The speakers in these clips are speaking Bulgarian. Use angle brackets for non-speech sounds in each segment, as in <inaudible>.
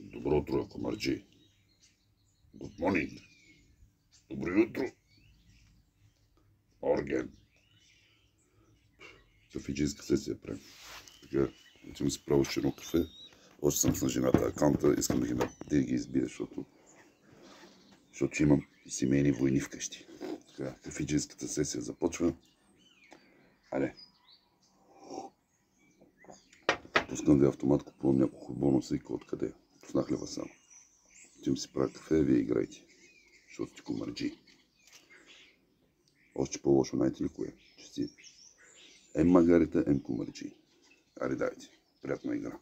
Добро утро, комарджи. Good morning. Добро утро. Орген. Кафеджийска сесия правим. Така, отивам си право с едно кафе. Още съм с жената акаунта, искам да ги, да ги избия, защото, защото имам семейни войни вкъщи. Така, кафеджийската сесия започва. Аре. Пускам ви автомат, купувам няколко бонуса и откъде. Пуснах лева само. Отивам си правя кафе, вие играйте. Защото ти комарджи. Още по-лошо, знаете ли кое? Че си М магарита, М комарджи. Аре, дайте. Приятна игра.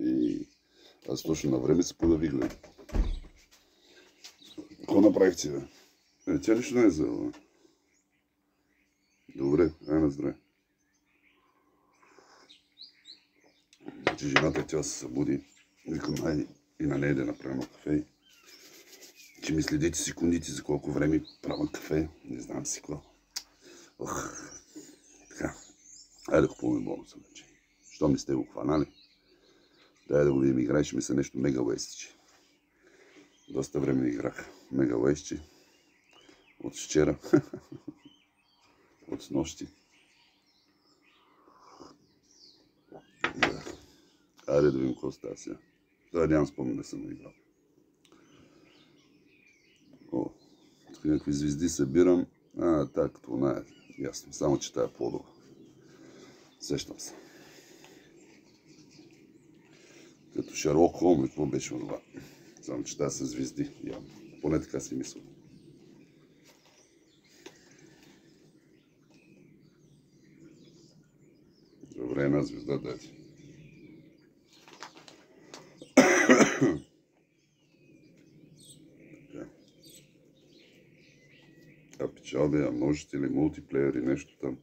И аз точно на време се подави гледам. Какво направихте, бе? Е, тя нищо не е взела. Добре, ай на здраве. Значи жената тя се събуди. Викам, айде и на нея да направим кафе. Че ми следите секундите за колко време правя кафе. Не знам си какво. Ох, така. Айде купуваме бонуса вече. Що ми сте го хванали? Дай да го видим, играеше ми се нещо мега уестичи. Доста време играх мега уестичи. От вчера. <laughs> От нощи. Да. Айде да видим какво става сега. Да, нямам спомен да съм играл. О, тук някакви звезди събирам. А, так, това е ясно. Само, че тая е по-долу. Сещам се. Като Шерлок Холм, какво беше това? Само, че тая са звезди. Явно. Поне така си мисля. Добре, една звезда дайте. А печалби, а можете ли мултиплеер и нещо там?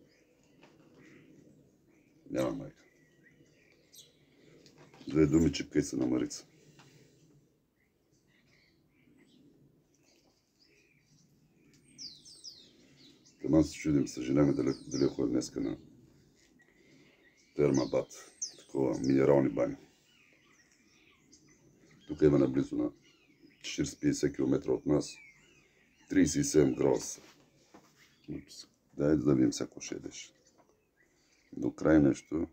Няма майка. Две думи се на Марица. Тема се чудим, съжаляваме дали, дали ходим днеска на Термабат. Такова, минерални бани. Тук има наблизо на 40-50 км от нас. 37 градуса. Дай да видим всяко ще едеш. До край нещо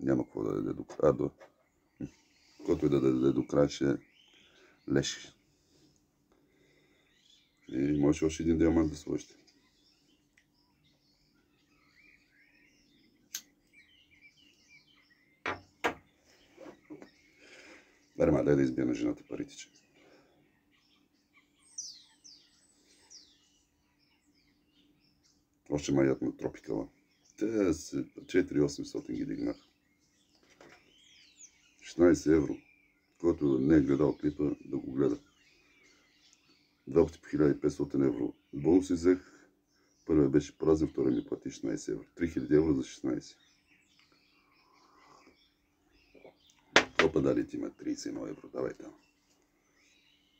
няма какво да даде до край. До... Който да даде до край ще леши. И може още един диамант да сложите. Берма, дай да избия на жената парите, че. Още маят на тропикала. Те са 4-800 ги дигнах. 16 евро. Който не е гледал клипа, да го гледа. Два пъти по 1500 евро. Бонус взех. Първият беше празен, втория ми плати 16 евро. 3000 евро за 16. Колко дали ти има 31 евро? Давай там.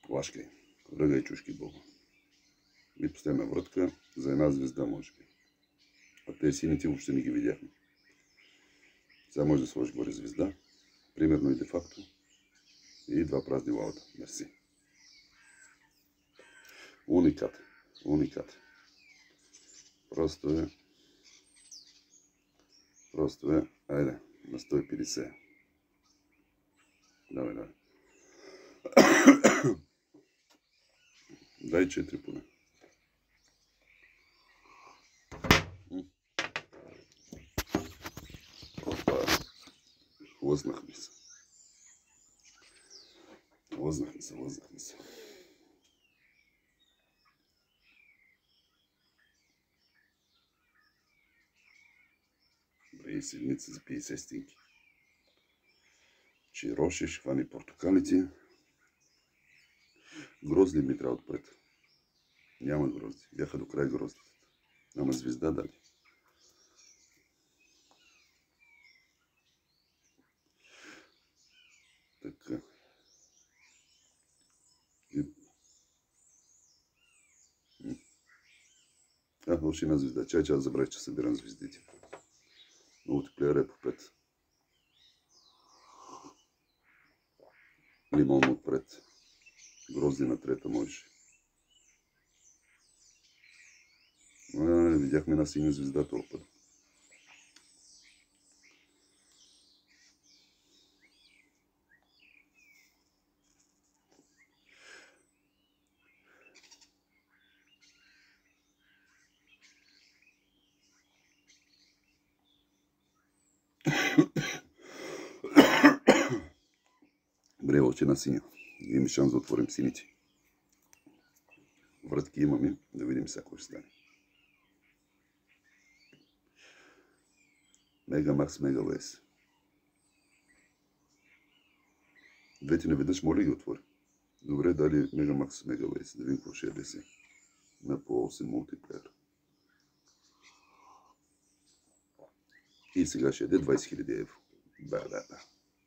Лашкай. Ръга и чушки Бога. И поставяме вратка за една звезда, може би. А те сините въобще не ги видяхме. Сега може да сложи горе звезда. Примерно и де-факто. И два празни лаута. Мерси. Уникат. Уникат. Просто е... Просто е... Айде, на 150. Давай, давай. <coughs> Дай 4 поне. Лъзнах ми се. Лъзнах ми се, лъзнах ми се. Добре, и седмица за 50 стинки. Чирошиш, хвани портокалите. Грозди ми трябва отпред. Няма грозди. Бяха до край гроздите. Ама звезда дали. Така. И... А, една звезда. Чай, че аз забравих, че събирам звездите. Мултиплеер е по 5. Лимон отпред. Грозди на трета можеше. А, видяхме една синя звезда този една синя. Имаме шанс да отворим сините. Вратки имаме, да видим сега какво ще стане. Мега Макс, Мега Лес. Двете наведнъж, моля ги отвори. Добре, дали Megamax Megaway, да видим какво ще е си. На по 8 мултиплеер. И сега ще яде 20 000 евро. Да, да, да.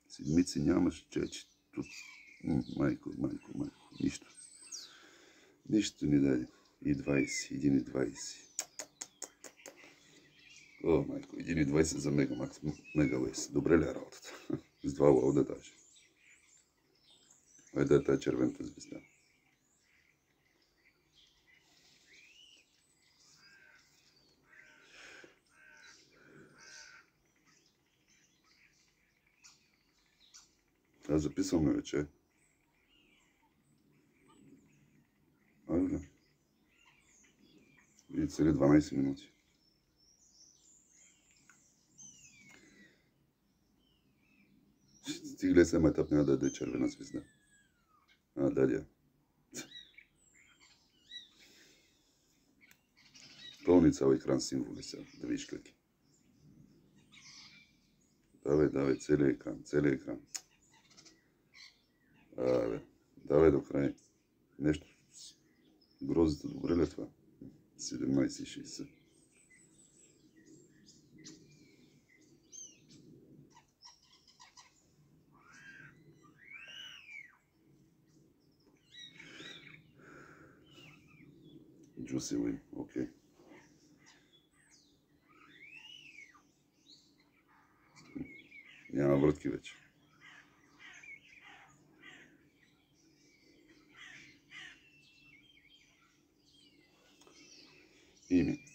Седмици нямаш, чече. Тут... Майко, майко, майко. Нищо. Нищо ни даде. И 20, 1 и 20. О, майко, 1 и 20 за Megamax Megaway. Добре ли е работата? <laughs> С два лауда даже. Айде тази червената звезда. Аз записваме вече. Айде. И цели 12 минути. Стигли се етап няма да даде червена звезда. А, даде. Пълни цял екран символи сега, да видиш как е. Давай, давай, целият екран, целият екран. Абе, давай до край. Нещо грозите, добре ли е това? 17,60. Juicy Win, окей. Няма вратки вече. Ими.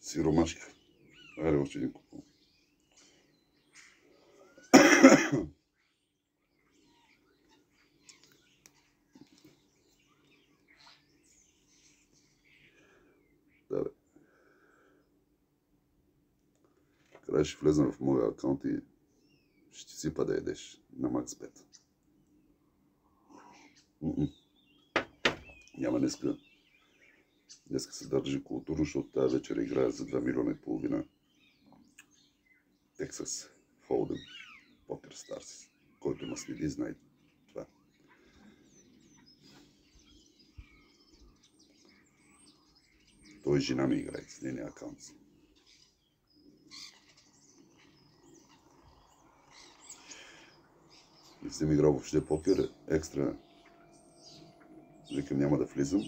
Сиромашка. Айде още един купон. Да, бе. Край ще влезна в моя акаунт и ще сипа да ядеш на Bet. М-м. Няма днеска. Днеска се държи културно, защото тази вечер играя за 2 милиона и половина. Texas Hold'em Poker Stars. Който ма следи, знае това. Той жена ми играе с нейния акаунт. Не съм играл въобще покер, екстра. Викам няма да влизам.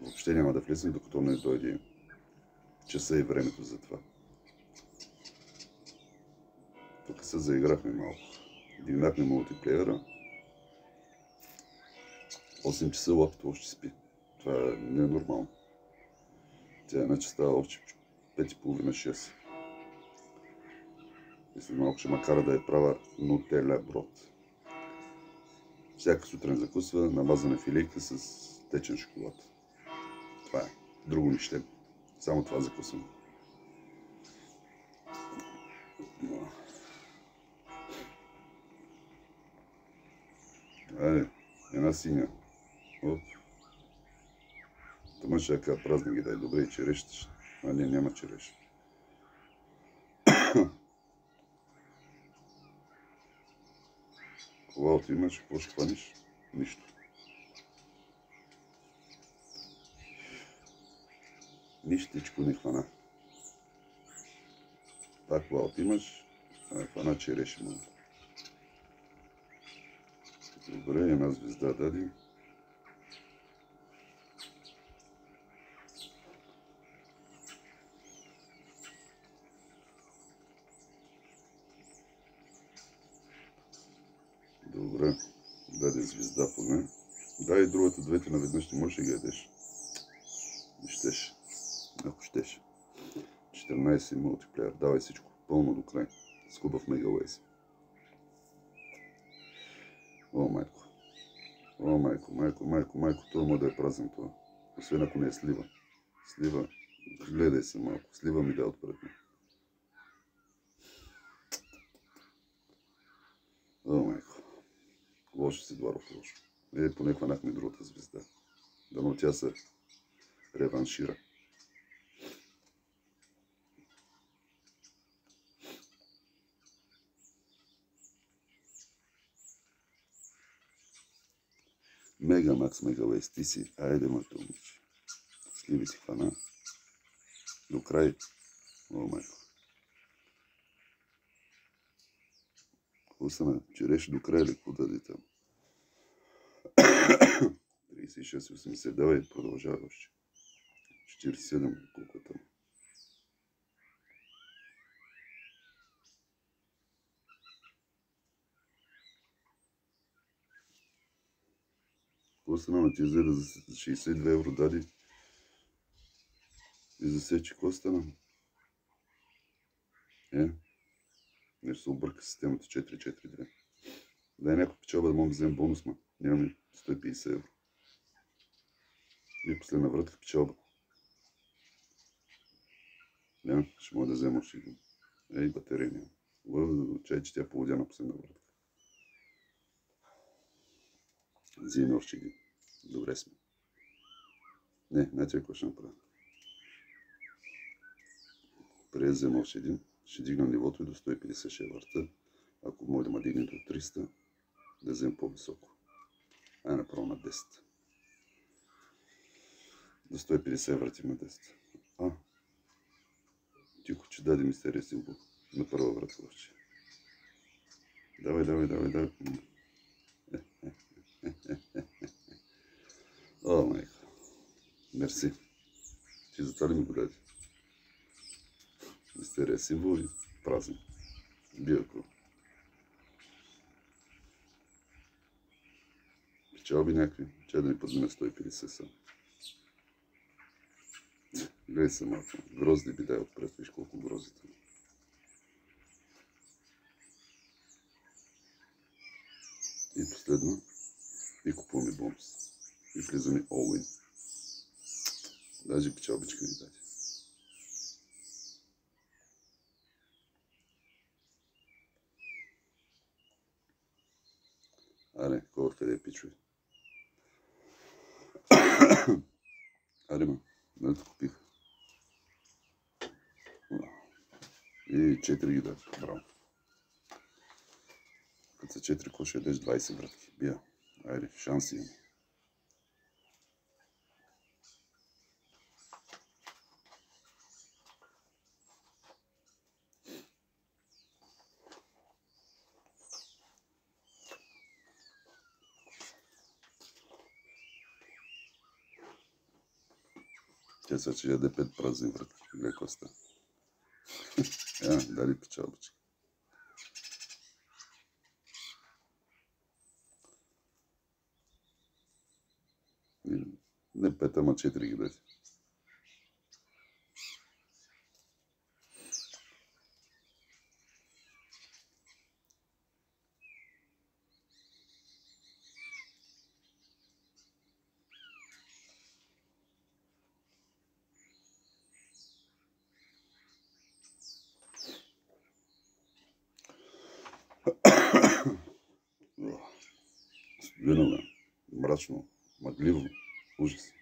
Въобще няма да влизам, докато не дойде часа и времето за това. Тук се заиграхме малко. Дигнахме мултиплеера. 8 часа лапто още спи. Това не е нормално. Тя иначе става още 5.30-6. И след малко ще макара да е права нутеля брод. Всяка сутрин закусва намазана филейка с течен шоколад. Това е. Друго нищо. Само това закусвам. Айде, една синя. Оп. Тома ще яка празна ги дай. Добре, и черешите. А не, няма череш. <coughs> Когато имаш, какво ще хванеш? Нищо. Нищичко не хвана. Пак когато имаш, хвана череши малко. Добре, една звезда дади. Добре, даде звезда поне. Да, и другата двете наведнъж не можеш да ги ядеш. Не щеш. Ако щеш. 14 мултиплеер. Давай всичко. Пълно до край. С хубав мегавейс. О, майко. О, майко, майко, майко, майко. Това може да е празен това. Освен ако не е слива. Слива. Гледай се малко. Слива ми да отпред. О, майко. Лошо си, Дваров, лошо. Е, поне хванахме другата звезда. Дано тя се реваншира. Мега Макс Мега Вейс, ти си. Айде, моето момиче. Сливи си хвана. До край. О, майко. Какво стана? Череш до край ли? Какво даде там? <coughs> 36,80. Давай, продължавай още. 47, колко е там? Какво на да за 62 евро даде? И засече, какво стана? Е? Нещо се обърка системата 4-4-2. Дай някой печалба да мога да вземем бонус, ма. Нямаме 150 евро. И последна вратка печалба. Не, ще мога да взема още един. Ей, батерия няма. Чай, че тя поводя на последна вратка. Вземи още един. Добре сме. Не, не какво ще направя. Преди взема още един, ще дигна нивото и до 150 ще върта. Ако може да ме дигне до 300, да вземем по-високо. Ай направо на 10. До 150 въртим на 10. А, тихо, че даде мистерия символ на първа врата още. Давай, давай, давай, давай. О, майко. Мерси. Ти за това ли ми го даде? Мистерия символ и празен. Биако. Печалби някакви. Чай да ни подмина 150 са. Гледай се малко. Грозди би дай отпред. Виж колко гроздите. И последно. И купуваме бонус. И влизаме all. Даже печалбичка ни даде. Аре, кога къде е пичове? <coughs> Аре, ма, те купих. И 4 ги даде. Браво. Като са 4 коша, ядеш 20 братки. Бия. Айде, шанси имаме. 1065 prazı ile Costa. ja, dali piciorci. Ne petamo 4 gledati. Мрачно, мъгливо, ужас.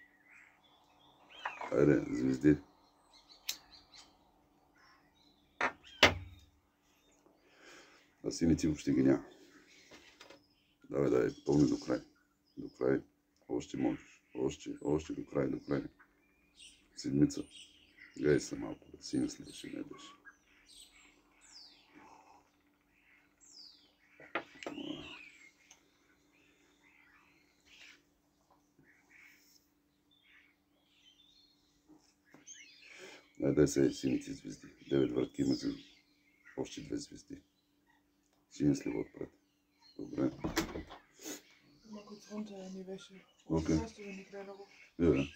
Айде, звезди. А сините въобще ги няма. Давай, давай, пълни до край. До край. Още можеш. Още, още до край, до край. Седмица. Гледай се малко, да синя следваше не беше. Дай се сините звезди. Девет вратки има за още две звезди. Синя слива отпред. Добре. Kurz runter, in die Wäsche. Okay.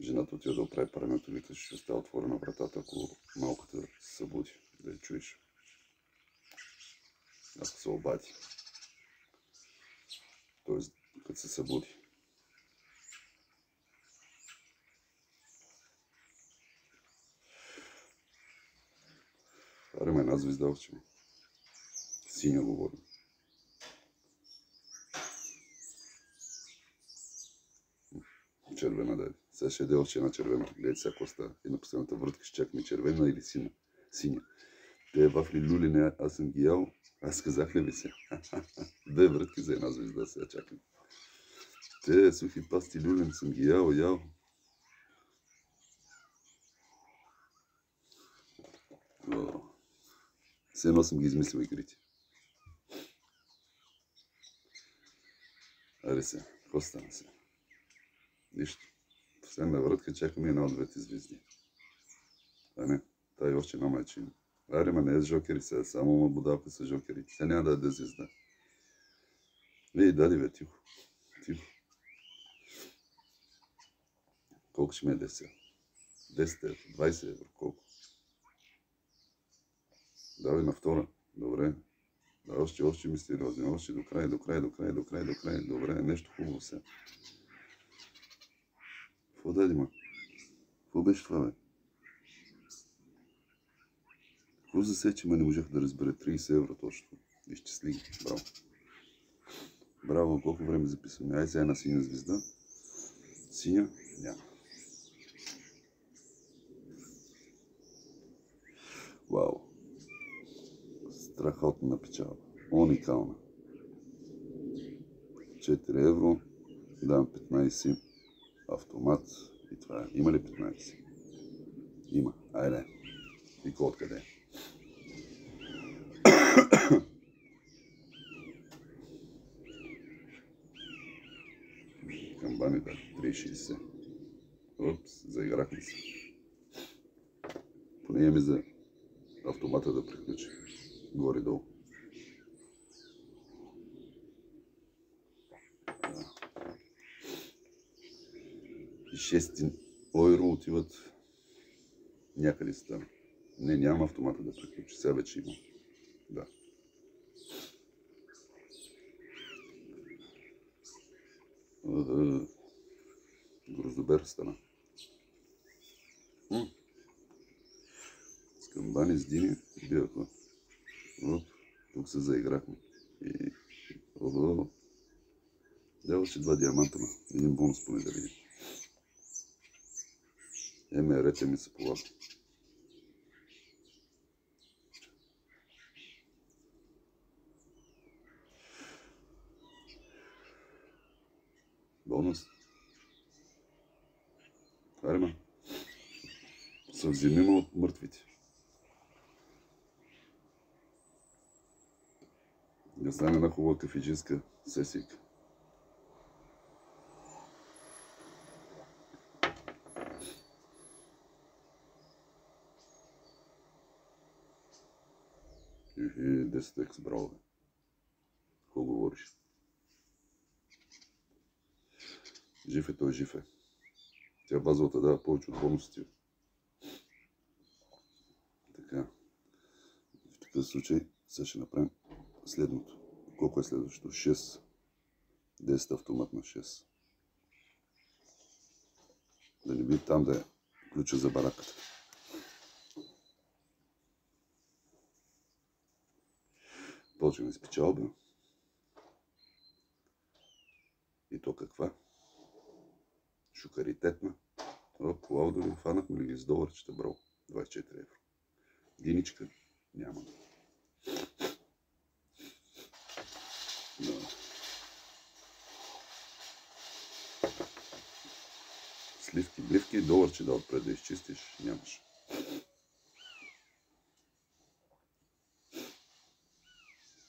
Жената отида да оправи паренето, вика, ще остава отворена вратата, ако малката се събуди, да я чуеш. Ако се обади. Тоест, като се събуди. Аре, ме една звезда очи. Синя говорим. червена даде. Сега ще яде още една червена. Гледайте сега какво. И на последната въртка ще чакаме червена или сина. синя. Те вафли люлине, аз съм ги ял. Аз казах ли ви се? <laughs> Две вратки за една звезда сега чакам. Те сухи пасти люлин съм ги ял, ял. Все едно съм ги измислил игрите. Аре се, какво стана сега? Нищо. Последна вратка чакаме една от двете звезди. А не, тая още една майчина. Ма не е жокери сега, само ма будалка са жокери. Сега няма да яде звезда. Ей, дади бе, тихо. Тихо. Колко ще ме яде сега? 10 евро, 20 евро, колко? Давай на втора. Добре. Да, още, още мистериозни. Още до край, до край, до край, до край, до край. Добре, нещо хубаво сега. Какво даде, ма? Какво беше това, бе? Какво засече, ма не можех да разбера 30 евро точно. Изчисли. Браво. Браво, колко време записваме? Ай сега една синя звезда. Синя? Няма. Вау. Страхотна печалба. Уникална. 4 евро. Давам 15. Автомат. И това е. Има ли 15? Има. Айде. И кой откъде е? 2,60. Упс, заиграхме се. Поне ми за автомата да приключи. Горе-долу. И 6 евро отиват някъде си там. Не, няма автомата да приключи. Сега вече има. Да. Uh-huh. Гроздобер стана. С камбани с дини. Оп, тук се заиграхме. И... Ого. Да, още два диаманта, ма. Един бонус поне да видим. Еме, рече ми се полага. Бонус. Аре, ма. Съвземимо от мъртвите. Да стане една хубава кафеджинска сесийка. Ихи, 10 екс браво, бе. Какво говориш? Жив е той, жив е. Тя базовата дава повече от бонусите. Така. В такъв случай сега ще направим следното. Колко е следващото? 6. 10 автомат на 6. Да не би там да е ключа за бараката. Почваме с печалба. И то каква? Шукаритетна. Оп, лаудови, фанахме ли с доларчета, бро? 24 евро. Диничка? Няма. Сливки, бливки, доларче да отпред да изчистиш, нямаш.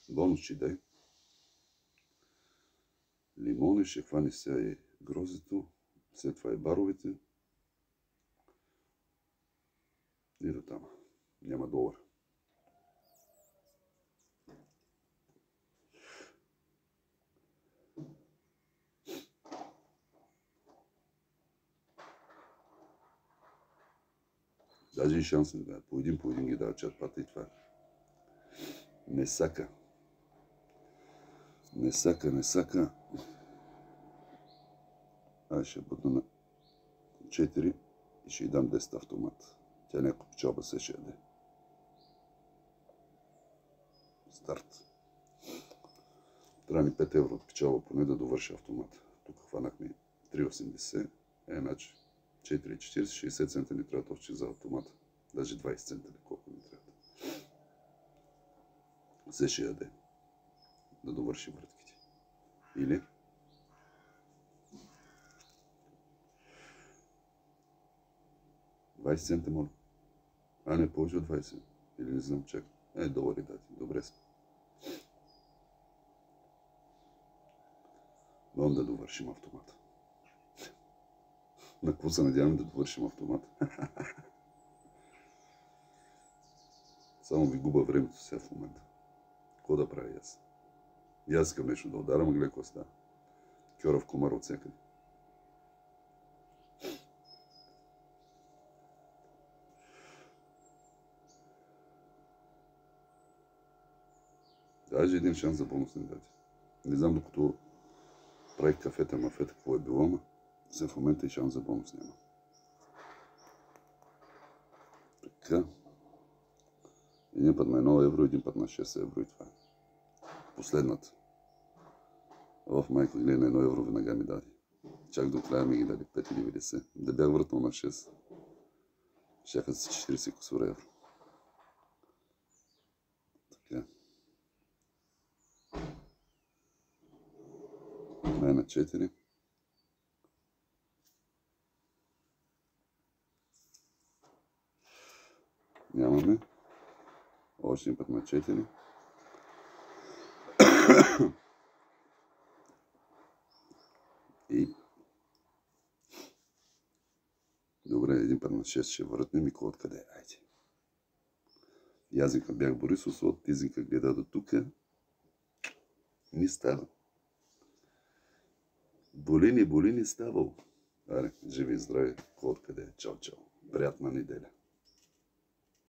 Бонус ще дай. Лимони, ще хвани сега и грозето, след това и баровите. И до там. Няма долар. Даже и шанс не дава. По един по един ги дава чат пата и това. е. Не сака. Не сака, не сака. Аз ще бъда на 4 и ще й дам 10 автомат. Тя някаква печалба се ще яде. Старт. Трябва ми 5 евро от печалба поне да довърши автомат. Тук хванахме 3,80. Е, значи 4, 40, 60 цента ни трябва още за автомата. Даже 20 цента ли колко ни трябва. Все ще яде. Да довърши вратките. Или? Двайсет цента, моля. А не повече от 20. Или не знам, чак. Е, долари дати. Добре сме. Но да довършим автомата. На какво се надявам да довършим автомата? <laughs> Само ви губа времето сега в момента. Какво да правя аз? И аз искам нещо да ударам, гледай какво става. Кьорав комар от всякъде. Даже един шанс за бонус не. Не знам докато правих кафета, мафета, какво е било, ма сега в момента и шанс за бонус няма. Така. Един път на 1 евро, един път на 6 евро и това е. Последната. В майко гледа на 1 евро веднага ми даде. Чак до края ми ги даде 5,90. Да бях въртнал на 6. Щяха са 40 косура евро. Така. Това е на 4. Нямаме. Още един път на 4. И... Добре, един път на 6 ще въртнем и кой откъде? Айде. Викам, бях Борисов, от тизинка гледа до тук. Не става. Боли не боли не ставало. Аре, живи и здрави, кой откъде? Чао, чао. Приятна неделя.